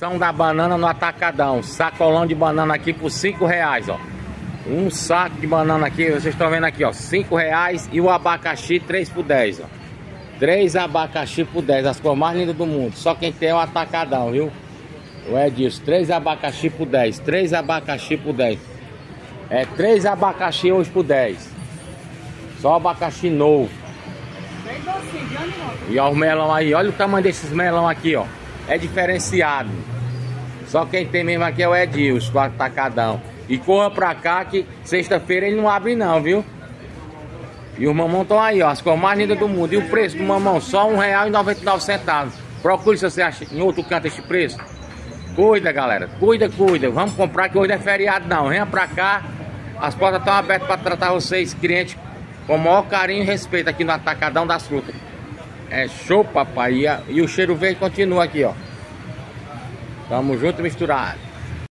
São da banana no atacadão. Sacolão de banana aqui por 5 reais, ó. Um saco de banana aqui, vocês estão vendo aqui, ó. 5 reais e o abacaxi 3 por 10, ó. 3 abacaxi por 10, as cores mais lindas do mundo. Só quem tem é o atacadão, viu? O Edilson, 3 abacaxi por 10. 3 abacaxi por 10. É 3 abacaxi hoje por 10. Só abacaxi novo. E ó, os melão aí, olha o tamanho desses melão aqui, ó. É diferenciado. Só quem tem mesmo aqui é o Edilson, o atacadão. E corra pra cá que sexta-feira ele não abre não, viu? E os mamão estão aí, ó, as cores mais lindas do mundo. E o preço do mamão só R$1,99. Procure se você acha em outro canto este preço. Cuida, galera. Cuida, cuida. Vamos comprar que hoje é feriado não. Venha pra cá. As portas estão abertas para tratar vocês, clientes, com o maior carinho e respeito aqui no Atacadão das Frutas. É show, papai. E, a, e o cheiro verde continua aqui, ó. Tamo junto misturado.